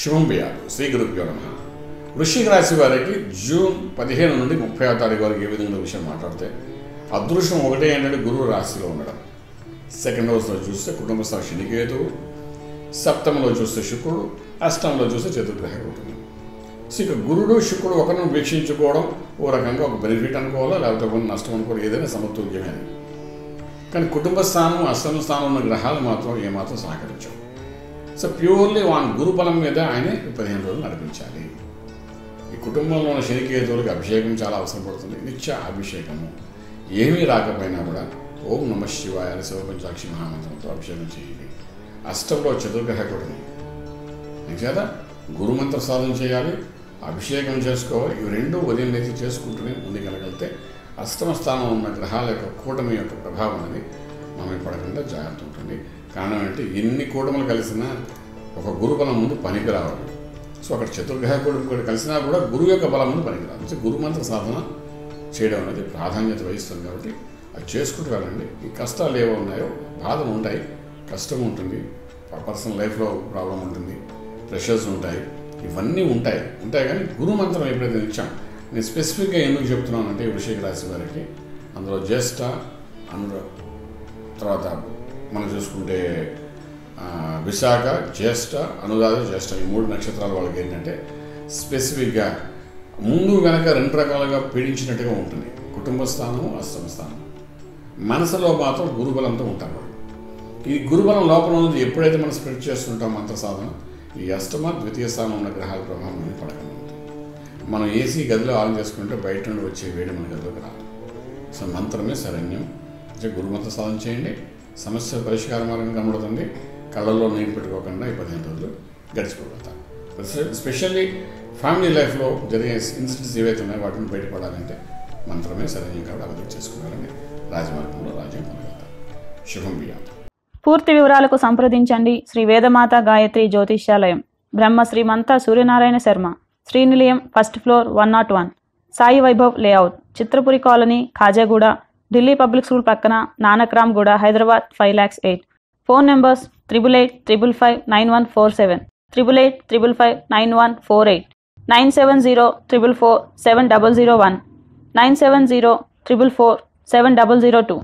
శుభంబియాలు శ్రీ గురుభ్యో నమ. వృశ్చిక రాశి వారికి జూన్ పదిహేను నుండి ముప్పై తారీఖు వరకు ఏ విధంగా విషయం మాట్లాడితే అదృష్టం ఒకటే ఏంటంటే గురువు రాశిలో ఉండడం. సెకండ్ హౌస్లో చూస్తే కుటుంబ స్థాయి శనికేతువు సప్తమంలో చూస్తే శుక్రుడు అష్టంలో చూస్తే చతుర్గ్రహం ఉంటుంది. సో ఇక గురుడు శుక్రుడు ఒకరిని వీక్షించుకోవడం ఓ రకంగా ఒక బెనిఫిట్ అనుకోవాలా లేకపోతే ఒక నష్టం అనుకోవాలి ఏదైనా సమతుల్యమైనది. కానీ కుటుంబ స్థానం అష్టమ స్థానం ఉన్న గ్రహాలు మాత్రం ఏమాత్రం సహకరించవు. సో ప్యూర్లీ వాన్ గురుబలం మీద ఆయన పదిహేను రోజులు నడిపించాలి. ఈ కుటుంబంలో ఉన్న శనికేతువులకి అభిషేకం చాలా అవసరం పడుతుంది. నిత్య అభిషేకము. ఏమీ రాకపోయినా కూడా ఓం నమ శివాయ శివపంచాక్షి మహామంత్రంతో అభిషేకం చేయాలి అష్టంలో చతుర్గ్రహ కూడా చేత? గురుమంత్ర సాధన చేయాలి అభిషేకం చేసుకోవాలి. ఇవి రెండు ఉదయం లేచి చేసుకుంటూనే ముందుకెళ్ళగలిగితే అష్టమ స్థానంలో ఉన్న గ్రహాల యొక్క కూటమి యొక్క ప్రభావం అనేది ఆమె పడకుండా జాగ్రత్త ఉంటుంది. కారణం అంటే ఎన్ని కూటములు కలిసినా ఒక గురు బలం ముందు పనికి రావాలి. సో అక్కడ చతుర్గ్రహ కూటమి కూడా కలిసినా కూడా గురువు యొక్క బలం ముందు పనికి రావాలి. సో గురుమంత్ర సాధన చేయడం అనేది ప్రాధాన్యత వహిస్తుంది కాబట్టి అది చేసుకుంటూ వెళ్ళండి. ఈ కష్టాలు ఏవో ఉన్నాయో బాధలు ఉంటాయి కష్టం ఉంటుంది పర్సనల్ లైఫ్లో ప్రాబ్లం ఉంటుంది ప్రెషర్స్ ఉంటాయి ఇవన్నీ ఉంటాయి. ఉంటాయి కానీ గురు మంత్రం ఎప్పుడైతే ఇచ్చాం నేను స్పెసిఫిక్గా ఎందుకు చెప్తున్నానంటే వృషిక రాశి వారికి అందులో జ్యేష్ఠ అందులో తర్వాత మనం చూసుకుంటే విశాఖ జ్యేష్ఠ అనురాధ జ్యేష్ఠ ఈ మూడు నక్షత్రాలు వాళ్ళకి ఏంటంటే స్పెసిఫిక్గా ముందు కనుక రెండు రకాలుగా పీడించినట్టుగా ఉంటుంది. కుటుంబ స్థానము అష్టమ స్థానం. మనసులో మాత్రం గురుబలంతో ఉంటారు ఈ గురుబలం లోపల ఉన్నది ఎప్పుడైతే మనం స్ప్రెడ్ చేస్తుంటాం మంత్ర సాధన ఈ అష్టమ ద్వితీయ స్థానం ఉన్న గ్రహాల ప్రభావం అనేది పడకుండా మనం ఏసీ గదిలో ఆన్ చేసుకుంటే బయట నుండి వచ్చే వేడి మన గదిలోకి రాదు. సో మంత్రమే శరణ్యం అంటే గురుమత సాధన చేయండి. సమస్య పరిష్కార మార్గం కనబడుతుంది. కళ్ళల్లో నీరు పెట్టుకోకుండా ఈ పదిహేను రోజులు గడిచిపోతారు. స్పెషల్లీ ఫ్యామిలీ లైఫ్లో జరిగే ఇన్సిడెంట్స్ ఏవైతే ఉన్నాయో వాటిని బయటపడాలంటే మంత్రమే సరైన కాబట్టి అభివృద్ధి చేసుకోవాలని రాజమార్గంలో రాజ్యం పొందగలుగుతారు శుభం బియ్యం పూర్తి వివరాలకు సంప్రదించండి. Shri Vedamata Gayatri Jyotishyalayam. Brahma Srimantha Suryanarayana Sharma. Srinilayam first floor one nought one Sai Vaibhav layout Chitrapuri colony Khajaguda Delhi public school పక్కన Nanakramguda Hyderabad five lakhs eight. Phone numbers triple eight triple five nine one four seven. Triple eight triple five nine one four eight. Nine seven zero triple four seven double zero one. Nine seven zero triple four seven double zero two.